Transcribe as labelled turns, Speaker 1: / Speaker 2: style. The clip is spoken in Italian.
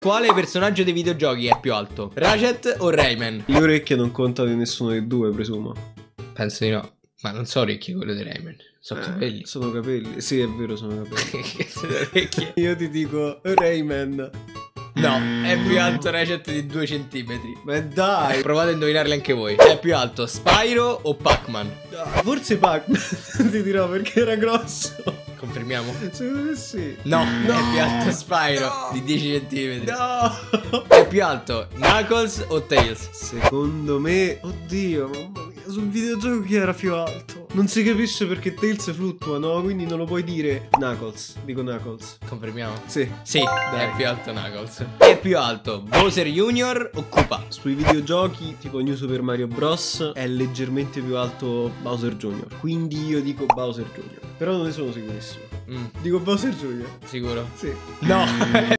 Speaker 1: Quale personaggio dei videogiochi è più alto? Ratchet o Rayman?
Speaker 2: Le orecchie non contano di nessuno dei due, presumo.
Speaker 1: Penso di no. Ma non so orecchie quelle di Rayman. Sono
Speaker 2: Eh,
Speaker 1: capelli.
Speaker 2: Sono capelli. Sì, è vero, sono capelli.
Speaker 1: Sono orecchie?
Speaker 2: Io ti dico Rayman.
Speaker 1: No, è più alto Ratchet di 2 centimetri.
Speaker 2: Ma dai.
Speaker 1: Provate a indovinarle anche voi. È più alto Spyro o Pac-Man?
Speaker 2: Forse Pac-Man ti dirò perché era grosso.
Speaker 1: Confermiamo?
Speaker 2: Secondo me sì.
Speaker 1: No,
Speaker 2: No.
Speaker 1: è più alto Spyro
Speaker 2: No.
Speaker 1: di 10 centimetri.
Speaker 2: No.
Speaker 1: È più alto Knuckles o Tails?
Speaker 2: Secondo me, oddio, mamma mia, sul videogioco chi era più alto? Non si capisce perché Tails fluttua, no? Quindi non lo puoi dire. Knuckles, dico Knuckles.
Speaker 1: Confermiamo?
Speaker 2: Sì.
Speaker 1: Sì,
Speaker 2: Dai.
Speaker 1: è più alto Knuckles. È più alto Bowser Jr. o Koopa?
Speaker 2: Sui videogiochi, tipo New Super Mario Bros., è leggermente più alto Bowser Jr. Quindi io dico Bowser Jr. Però non ne sono sicurissimo.
Speaker 1: Mm,
Speaker 2: Dico Bowser Jr.
Speaker 1: sicuro?
Speaker 2: Sì.
Speaker 1: No,